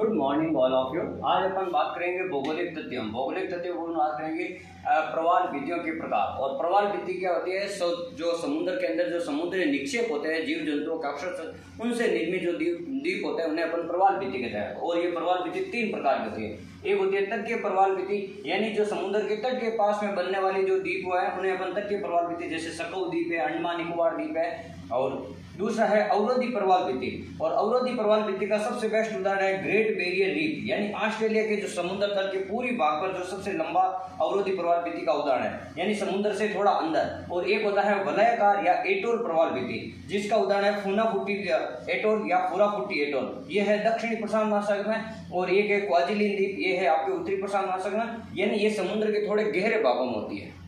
Good morning all of you आज अपन बात करेंगे भौगोलिक तथ्यों। भौगोलिक तथ्यों को बात करेंगे प्रवाल विधियों के प्रकार। और प्रवाल विधि क्या होती है? सो, जो समुद्र के अंदर जो समुद्री निक्षेप होते हैं जीव जंतुओं का अक्षर उनसे निर्मित जो द्वीप द्वीप होते हैं, उन्हें अपन प्रवाल विधि कहते हैं। और ये प्रवाल विधि तीन प्रकार की होती है। एक होती है तट के प्रवाल विधि, यानी जो समुद्र के तट के पास में बनने वाली जो द्वीप है, उन्हें अपन तट के प्रवाल विधि, जैसे सकौ द्वीप है, अंडमान निकोबार द्वीप है और दूसरा है अवरोधी प्रवाल भित्ति। और अवरोधी प्रवाल भित्ति का सबसे बेस्ट उदाहरण है ग्रेट बेरियर रीफ यानी ऑस्ट्रेलिया के जो समुद्र तल के पूरी भाग पर जो सबसे लंबा अवरोधी प्रवाल भित्ति का उदाहरण है, यानी समुद्र से थोड़ा अंदर। और एक होता है वलयकार या एटोर प्रवाल भित्ति, जिसका उदाहरण है फूना फुट्टी एटोर या पूरा फुट्टी एटोर। ये है दक्षिणी प्रशांत महासागर में, और एक है क्वाजिलिन द्वीप, ये है आपके उत्तरी प्रशांत महासागर में, यानी ये समुद्र के थोड़े गहरे भागों में होती है।